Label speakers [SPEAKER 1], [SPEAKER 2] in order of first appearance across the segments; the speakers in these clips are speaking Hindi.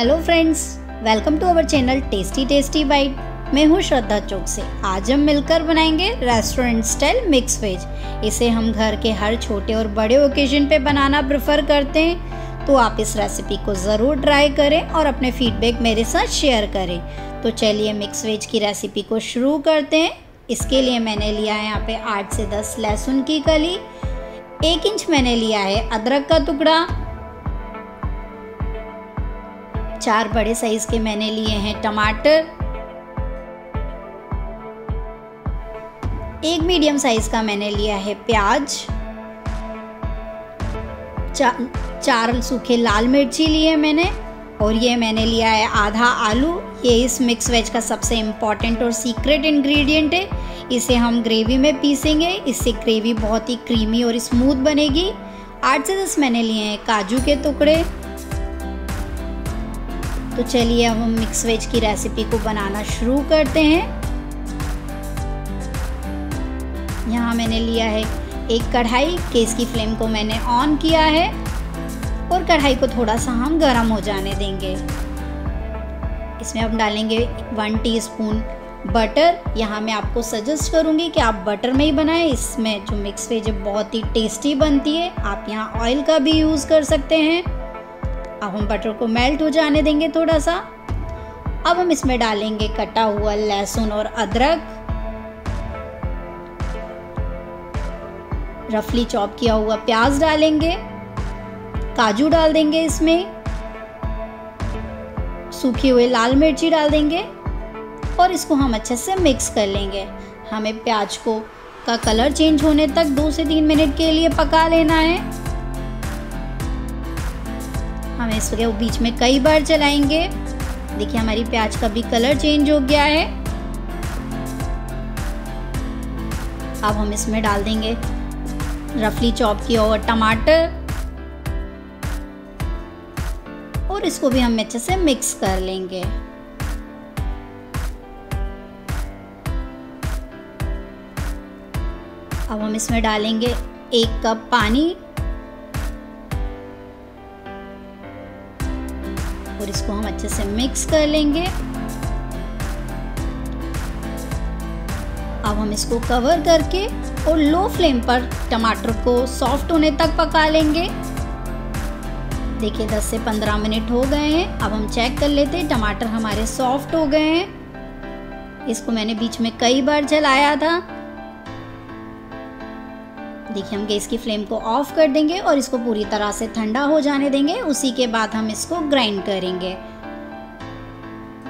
[SPEAKER 1] Hello friends welcome to our channel tasty tasty bite मैं हूँ श्रद्धा चौक से। आज हम मिलकर बनाएँगे रेस्टोरेंट स्टाइल मिक्स वेज इसे हम घर के हर छोटे और बड़े ओकेजन पे बनाना प्रेफर करते हैं। तो आप इस रेसिपी को ज़रूर ट्राई करें और अपने फीडबैक मेरे साथ शेयर करें। तो चलिए मिक्स वेज की रेसिपी को शुरू करते हैं। इसके लिए मैंने लिया है यहाँ पे आठ से दस लहसुन की कली। एक इंच मैंने लिया है अदरक का टुकड़ा। चार बड़े साइज़ के मैंने लिए हैं टमाटर। एक मीडियम साइज़ का मैंने लिया है प्याज। चा, चार सूखे लाल मिर्ची लिए मैंने और ये मैंने लिया है आधा आलू। ये इस मिक्स वेज का सबसे इंपॉर्टेंट और सीक्रेट इंग्रेडिएंट है। इसे हम ग्रेवी में पीसेंगे। इससे ग्रेवी बहुत ही क्रीमी और स्मूथ बनेगी। आठ से दस मैंने लिए हैं काजू के टुकड़े। तो चलिए अब हम मिक्स वेज की रेसिपी को बनाना शुरू करते हैं। यहाँ मैंने लिया है एक कढ़ाई, केस की फ्लेम को मैंने ऑन किया है और कढ़ाई को थोड़ा सा हम गर्म हो जाने देंगे। इसमें हम डालेंगे वन टीस्पून बटर यहाँ मैं आपको सजेस्ट करूँगी कि आप बटर में ही बनाएँ। इसमें जो मिक्स वेज बहुत ही टेस्टी बनती है। आप यहाँ ऑयल का भी यूज़ कर सकते हैं। अब हम बटर को मेल्ट हो जाने देंगे थोड़ा सा अब हम इसमें डालेंगे कटा हुआ लहसुन और अदरक। रफली चॉप किया हुआ प्याज डालेंगे। काजू डाल देंगे इसमें। सूखी हुए लाल मिर्ची डाल देंगे। और इसको हम अच्छे से मिक्स कर लेंगे। हमें प्याज को का कलर चेंज होने तक दो से तीन मिनट के लिए पका लेना है। हम इसको बीच में कई बार चलाएँगे देखिए, हमारी प्याज का भी कलर चेंज हो गया है। अब हम इसमें डाल देंगे रफली चॉप किया हुआ टमाटर। और इसको भी हम अच्छे से मिक्स कर लेंगे। अब हम इसमें डालेंगे एक कप पानी। और इसको हम अच्छे से मिक्स कर लेंगे। अब हम इसको कवर करके और लो फ्लेम पर टमाटर को सॉफ्ट होने तक पका लेंगे। देखिए 10 से 15 मिनट हो गए हैं। अब हम चेक कर लेते हैं, टमाटर हमारे सॉफ्ट हो गए हैं। इसको मैंने बीच में कई बार जलाया था। देखिए, हम गैस की फ्लेम को ऑफ़ कर देंगे और इसको पूरी तरह से ठंडा हो जाने देंगे। उसी के बाद हम इसको ग्राइंड करेंगे।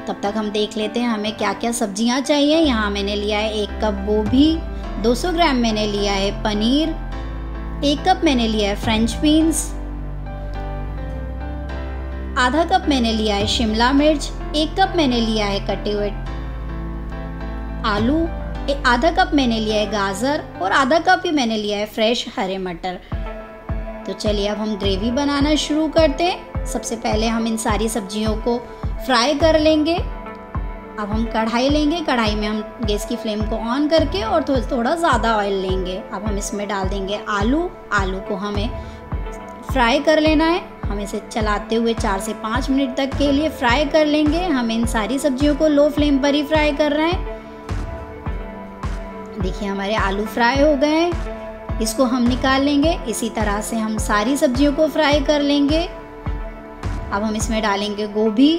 [SPEAKER 1] तब तक हम देख लेते हैं, हमें क्या क्या सब्ज़ियाँ चाहिए। यहाँ मैंने लिया है एक कप गोभी 200 ग्राम मैंने लिया है पनीर, एक कप मैंने लिया है फ्रेंच बीन्स आधा कप मैंने लिया है शिमला मिर्च, एक कप मैंने लिया है कटे हुए आलू आधा कप मैंने लिया है गाजर और आधा कप ही मैंने लिया है फ्रेश हरे मटर। तो चलिए अब हम ग्रेवी बनाना शुरू करते हैं। सबसे पहले हम इन सारी सब्जियों को फ्राई कर लेंगे। अब हम कढ़ाई लेंगे। कढ़ाई में हम गैस की फ्लेम को ऑन करके और थोड़ा थोड़ा ज़्यादा ऑयल लेंगे। अब हम इसमें डाल देंगे आलू। आलू को हमें फ्राई कर लेना है। हम इसे चलाते हुए चार से पाँच मिनट तक के लिए फ्राई कर लेंगे। हम इन सारी सब्जियों को लो फ्लेम पर ही फ्राई कर रहे हैं। देखिए हमारे आलू फ्राई हो गए। इसको हम निकाल लेंगे। इसी तरह से हम सारी सब्जियों को फ्राई कर लेंगे। अब हम इसमें डालेंगे गोभी।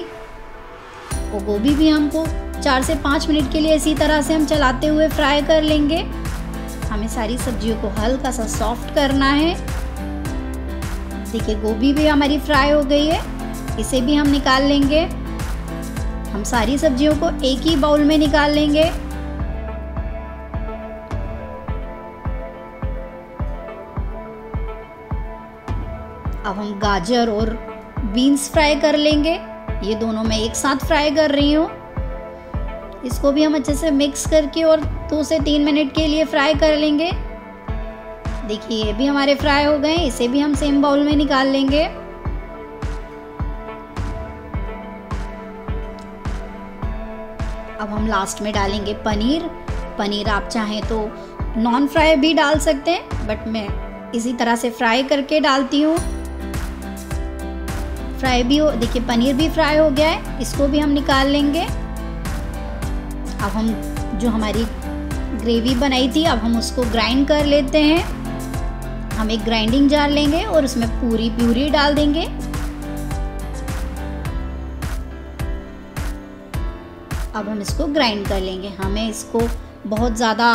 [SPEAKER 1] वो गोभी भी हमको चार से पाँच मिनट के लिए इसी तरह से हम चलाते हुए फ्राई कर लेंगे। हमें सारी सब्जियों को हल्का सा सॉफ्ट करना है। देखिए, गोभी भी हमारी फ्राई हो गई है। इसे भी हम निकाल लेंगे। हम सारी सब्जियों को एक ही बाउल में निकाल लेंगे। अब हम गाजर और बीन्स फ्राई कर लेंगे। ये दोनों मैं एक साथ फ्राई कर रही हूँ। इसको भी हम अच्छे से मिक्स करके और दो से तीन मिनट के लिए फ्राई कर लेंगे। देखिए, ये भी हमारे फ्राई हो गए, इसे भी हम सेम बाउल में निकाल लेंगे। अब हम लास्ट में डालेंगे पनीर। पनीर आप चाहें तो नॉन फ्राई भी डाल सकते हैं बट मैं इसी तरह से फ्राई करके डालती हूँ। फ्राई भी हो, देखिए पनीर भी फ्राई हो गया है, इसको भी हम निकाल लेंगे। अब हम जो हमारी ग्रेवी बनाई थी, अब हम उसको ग्राइंड कर लेते हैं। हम एक ग्राइंडिंग जार लेंगे और उसमें पूरी प्यूरी डाल देंगे। अब हम इसको ग्राइंड कर लेंगे। हमें इसको बहुत ज़्यादा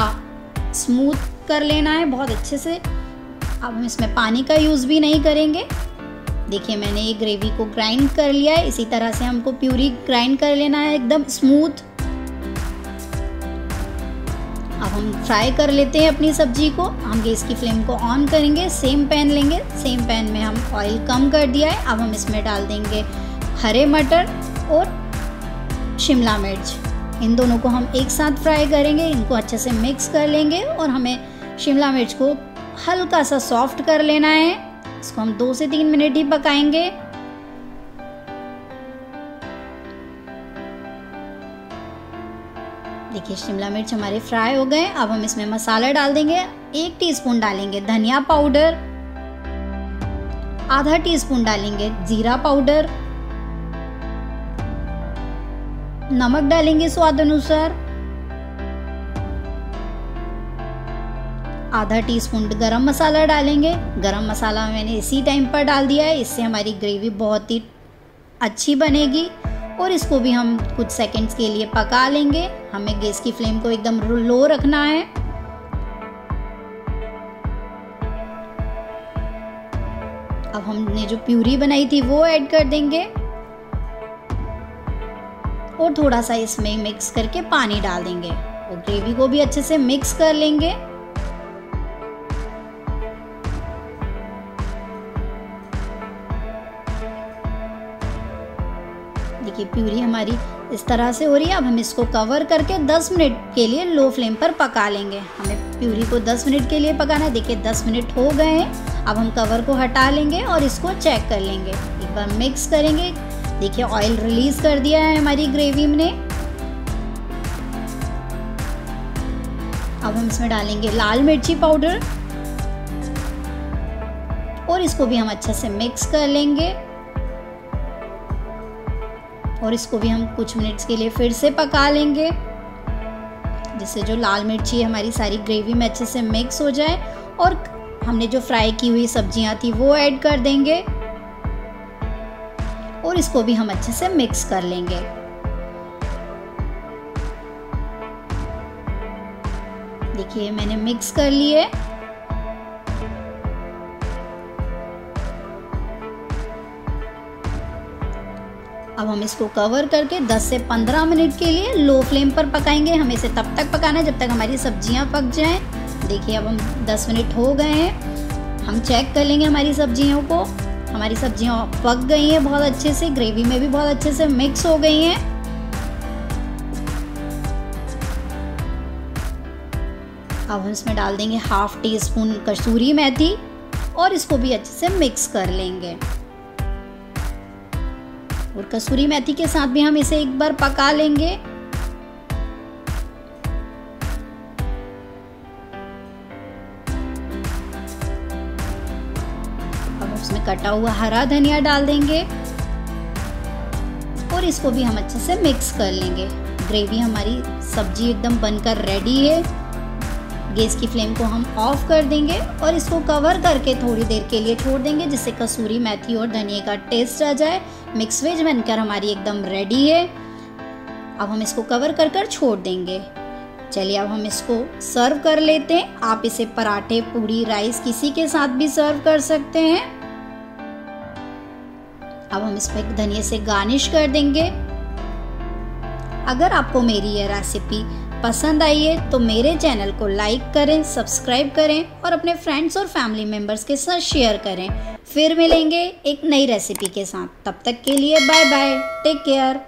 [SPEAKER 1] स्मूथ कर लेना है, बहुत अच्छे से। अब हम इसमें पानी का यूज़ भी नहीं करेंगे। देखिए, मैंने ये ग्रेवी को ग्राइंड कर लिया है। इसी तरह से हमको प्यूरी ग्राइंड कर लेना है एकदम स्मूथ अब हम फ्राई कर लेते हैं अपनी सब्ज़ी को। हम गैस की फ्लेम को ऑन करेंगे सेम पैन लेंगे। सेम पैन में हम ऑयल कम कर दिया है। अब हम इसमें डाल देंगे हरे मटर और शिमला मिर्च। इन दोनों को हम एक साथ फ्राई करेंगे। इनको अच्छे से मिक्स कर लेंगे और हमें शिमला मिर्च को हल्का सा सॉफ्ट कर लेना है। इसको हम दो से तीन मिनट ही पकाएँगे। देखिए, शिमला मिर्च हमारे फ्राई हो गए। अब हम इसमें मसाला डाल देंगे। एक टीस्पून डालेंगे धनिया पाउडर। आधा टीस्पून डालेंगे जीरा पाउडर। नमक डालेंगे स्वाद अनुसार। आधा टीस्पून गरम मसाला डालेंगे। गरम मसाला मैंने इसी टाइम पर डाल दिया है। इससे हमारी ग्रेवी बहुत ही अच्छी बनेगी और इसको भी हम कुछ सेकंड्स के लिए पका लेंगे। हमें गैस की फ्लेम को एकदम लो रखना है। अब हमने जो प्यूरी बनाई थी वो ऐड कर देंगे। और थोड़ा सा इसमें मिक्स करके पानी डाल देंगे। और ग्रेवी को भी अच्छे से मिक्स कर लेंगे। देखिए प्यूरी हमारी इस तरह से हो रही है। अब हम इसको कवर करके 10 मिनट के लिए लो फ्लेम पर पका लेंगे। हमें प्यूरी को 10 मिनट के लिए पकाना है। देखिए 10 मिनट हो गए हैं। अब हम कवर को हटा लेंगे और इसको चेक कर लेंगे। एक बार मिक्स करेंगे। देखिए ऑयल रिलीज़ कर दिया है हमारी ग्रेवी ने। अब हम इसमें डालेंगे लाल मिर्ची पाउडर और इसको भी हम अच्छे से मिक्स कर लेंगे। और इसको भी हम कुछ मिनट्स के लिए फिर से पका लेंगे। जिससे जो लाल मिर्ची है, हमारी सारी ग्रेवी में अच्छे से मिक्स हो जाए और हमने जो फ्राई की हुई सब्ज़ियाँ थी, वो ऐड कर देंगे। और इसको भी हम अच्छे से मिक्स कर लेंगे। देखिए, मैंने मिक्स कर लिए अब हम इसको कवर करके 10 से 15 मिनट के लिए लो फ्लेम पर पकाएँगे। हमें इसे तब तक पकाना है जब तक हमारी सब्ज़ियाँ पक जाएँ। देखिए, अब हम 10 मिनट हो गए हैं। हम चेक कर लेंगे हमारी सब्जियों को। हमारी सब्ज़ियाँ पक गई हैं बहुत अच्छे से। ग्रेवी में भी बहुत अच्छे से मिक्स हो गई हैं। अब हम इसमें डाल देंगे हाफ़ टी स्पून कसूरी मेथी और इसको भी अच्छे से मिक्स कर लेंगे। और कसूरी मेथी के साथ भी हम इसे एक बार पका लेंगे। अब उसमें कटा हुआ हरा धनिया डाल देंगे और इसको भी हम अच्छे से मिक्स कर लेंगे। ग्रेवी हमारी सब्ज़ी एकदम बनकर रेडी है। गैस की फ्लेम को हम ऑफ़ कर देंगे और इसको कवर करके थोड़ी देर के लिए छोड़ देंगे, जिससे कसूरी मेथी और धनिया का टेस्ट आ जाए। मिक्स वेज बनकर हमारी एकदम रेडी है। अब हम इसको कवर कर कर छोड़ देंगे। चलिए अब हम इसको सर्व कर लेते हैं। आप इसे पराठे पूड़ी राइस किसी के साथ भी सर्व कर सकते हैं। अब हम इस पर धनिया से गार्निश कर देंगे। अगर आपको मेरी यह रेसिपी पसंद आई है तो मेरे चैनल को लाइक करें, सब्सक्राइब करें और अपने फ्रेंड्स और फैमिली मेंबर्स के साथ शेयर करें। फिर मिलेंगे एक नई रेसिपी के साथ। तब तक के लिए बाय बाय टेक केयर